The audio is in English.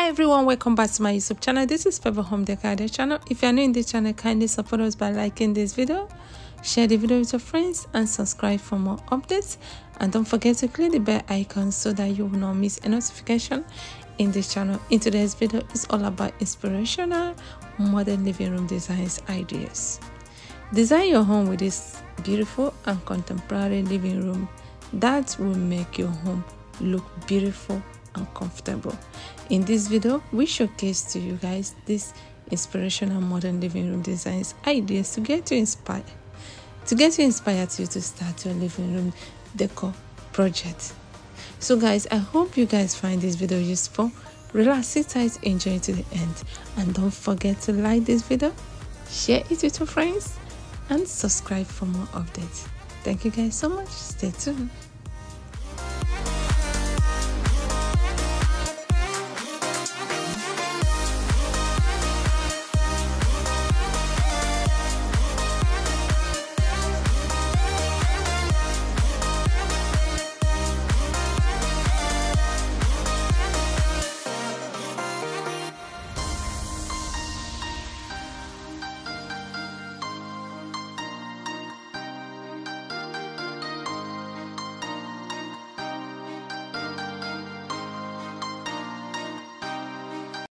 hi everyone. Welcome back to my youtube channel. This is Favour home decor channel. If you're new in the channel kindly support us by liking this video share the video with your friends and subscribe for more updates. And don't forget to click the bell icon so that you will not miss a notification in this channel. In today's video is all about inspirational modern living room designs ideas. Design your home with this beautiful and contemporary living room that will make your home look beautiful and comfortable. In this video, we showcase to you guys this inspirational modern living room designs ideas to get you inspired to get you inspired you to start your living room decor project. So guys, I hope you guys find this video useful. Relax, sit tight, enjoy to the end. And don't forget to like this video, share it with your friends, and subscribe for more updates. Thank you guys so much. Stay tuned.